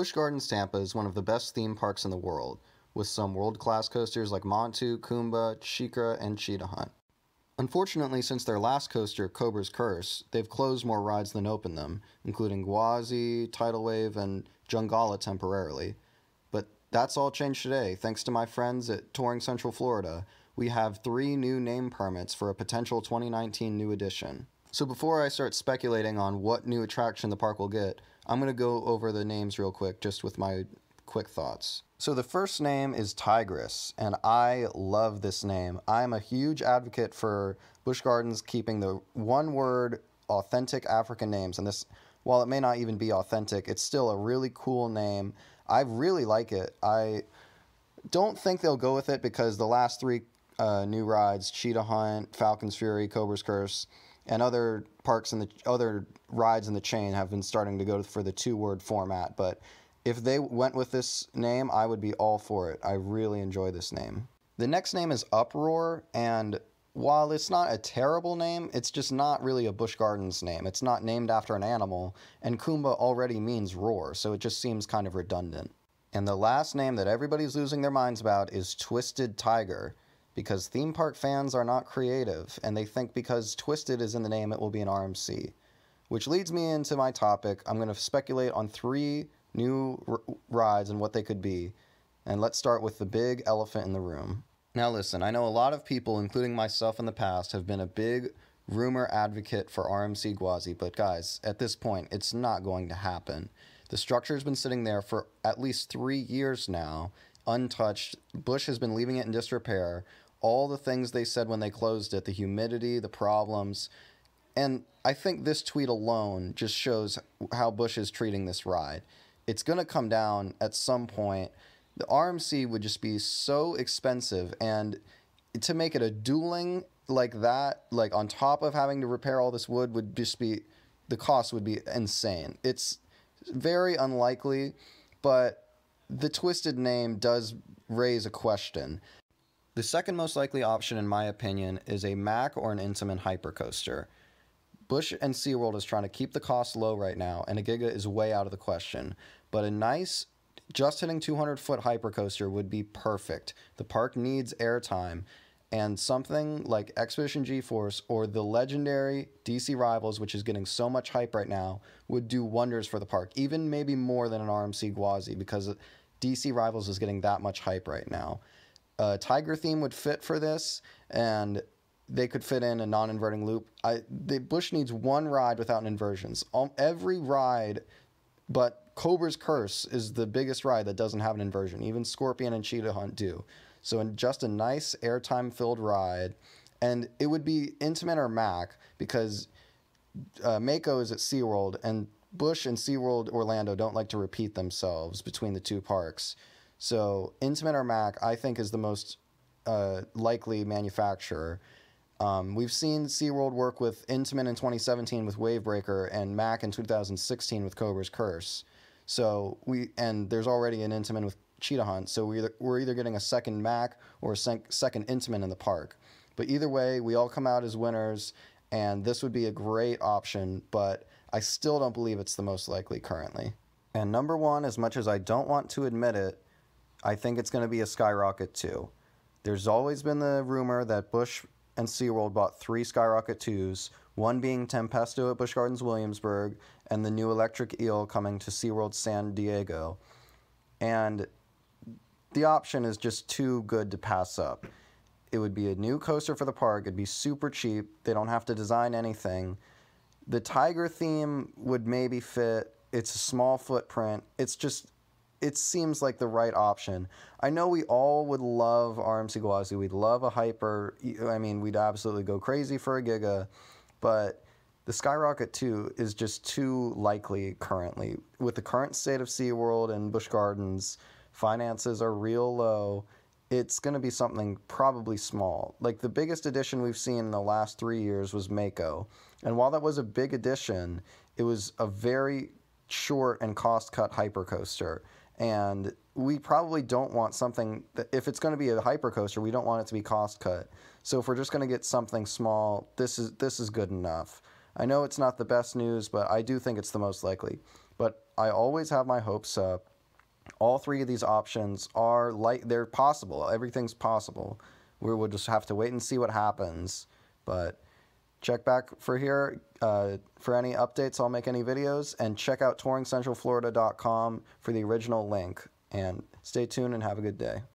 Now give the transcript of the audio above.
Busch Gardens Tampa is one of the best theme parks in the world, with some world class coasters like Montu, Kumba, SheiKra, and Cheetah Hunt. Unfortunately, since their last coaster, Cobra's Curse, they've closed more rides than opened them, including Gwazi, Tidal Wave, and Jungala temporarily. But that's all changed today, thanks to my friends at Touring Central Florida. We have three new name permits for a potential 2019 new edition. So before I start speculating on what new attraction the park will get, I'm going to go over the names real quick, just with my quick thoughts. So the first name is Tigris, and I love this name. I'm a huge advocate for Busch Gardens keeping the one word authentic African names, and this, while it may not even be authentic, it's still a really cool name. I really like it. I don't think they'll go with it because the last three uh, new rides, Cheetah Hunt, Falcon's Fury, Cobra's Curse, and other parks and the other rides in the chain have been starting to go for the two word format. But if they went with this name, I would be all for it. I really enjoy this name. The next name is Uproar, and while it's not a terrible name, it's just not really a Busch Gardens name. It's not named after an animal, and Kumba already means roar, so it just seems kind of redundant. And the last name that everybody's losing their minds about is Twisted Tiger because theme park fans are not creative and they think because Twisted is in the name it will be an RMC. Which leads me into my topic. I'm going to speculate on three new rides and what they could be. And let's start with the big elephant in the room. Now, listen, I know a lot of people, including myself in the past, have been a big rumor advocate for RMC Gwazi, but guys, at this point, it's not going to happen. The structure has been sitting there for at least three years now, untouched. Busch has been leaving it in disrepair. All the things they said when they closed it, the humidity, the problems. And I think this tweet alone just shows how Busch is treating this ride. It's going to come down at some point. The RMC would just be so expensive. And to make it a dueling like that, like on top of having to repair all this wood, would just be the cost would be insane. It's very unlikely, but the twisted name does raise a question. The second most likely option, in my opinion, is a Mack or an Intamin hypercoaster. Busch and SeaWorld is trying to keep the cost low right now, and a Giga is way out of the question. But a nice, just hitting 200 foot hypercoaster would be perfect. The park needs airtime, and something like Expedition G-Force or the legendary DC Rivals, which is getting so much hype right now, would do wonders for the park. Even maybe more than an RMC Gwazi because DC Rivals is getting that much hype right now. A Tiger theme would fit for this, and they could fit in a non-inverting loop. I the Busch needs one ride without inversions. Um, every ride, but Cobra's Curse is the biggest ride that doesn't have an inversion. Even Scorpion and Cheetah Hunt do. So in just a nice airtime filled ride, and it would be Intamin or Mack because uh, Mako is at SeaWorld and Busch and SeaWorld Orlando don't like to repeat themselves between the two parks. So Intamin or Mack, I think, is the most uh, likely manufacturer. Um, we've seen SeaWorld work with Intamin in 2017 with Wavebreaker and Mack in 2016 with Cobra's Curse. So we and there's already an Intamin with Cheetah Hunt. So we either, we're either getting a second Mack or a sec- second Intamin in the park. But either way, we all come out as winners, and this would be a great option. But I still don't believe it's the most likely currently. And number one, as much as I don't want to admit it, I think it's going to be a Skyrocket 2. There's always been the rumor that Busch and SeaWorld bought three Skyrocket 2s, one being Tempesto at Busch Gardens Williamsburg, and the new Electric Eel coming to SeaWorld San Diego. And the option is just too good to pass up. It would be a new coaster for the park, it'd be super cheap, they don't have to design anything the tiger theme would maybe fit. It's a small footprint. It's just it seems like the right option. I know we all would love RMC Gwazi. We'd love a hyper. I mean, we'd absolutely go crazy for a Giga, but the Skyrocket 2 is just too likely currently. With the current state of SeaWorld and Busch Gardens, finances are real low. It's going to be something probably small. Like the biggest addition we've seen in the last three years was Mako. And while that was a big addition, it was a very short and cost cut hypercoaster. And we probably don't want something that, if it's going to be a hypercoaster, we don't want it to be cost cut. So if we're just going to get something small, this is this is good enough. I know it's not the best news, but I do think it's the most likely. But I always have my hopes up. All three of these options are like they're possible. Everything's possible. We will just have to wait and see what happens. But check back for here uh, for any updates. I'll make any videos and check out touringcentralflorida.com for the original link. And stay tuned and have a good day.